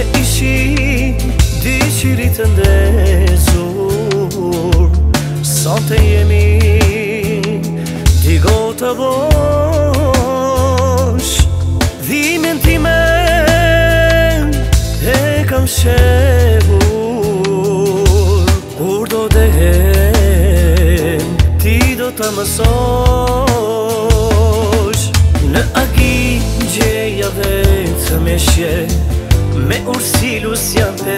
Se ishi di shiri të ndezur Son të jemi di go të vosh Dhimin ti me e kam shebur Kur do të hem ti do të mësosh Në agin gjeja vetë me meshe Me ursilu si janë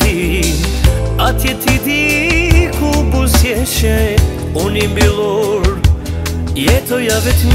të Atje ti di ku busje shet Unë i mbilur, jetoja vetë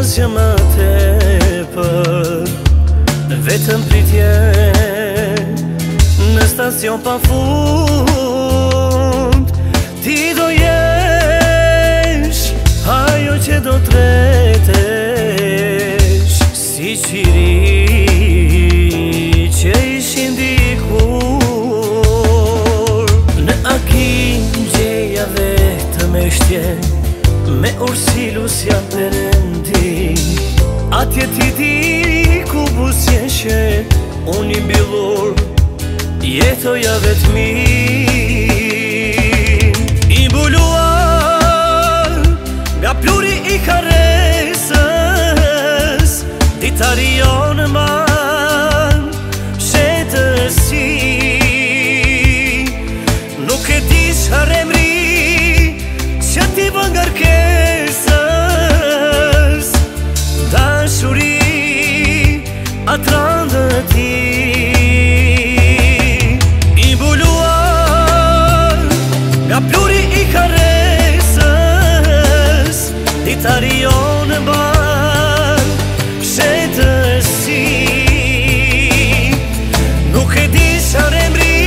asgjë më te për Vetëm pritje Në stacion pa fu ti ku busje Unë i bilur jetoja vetëmi mi I buluar nga pluri i karesës Ditarion ma shetës si. I buluar Nga pluri i karesës Ditari jo në barë Shetës si Nuk e di sharemri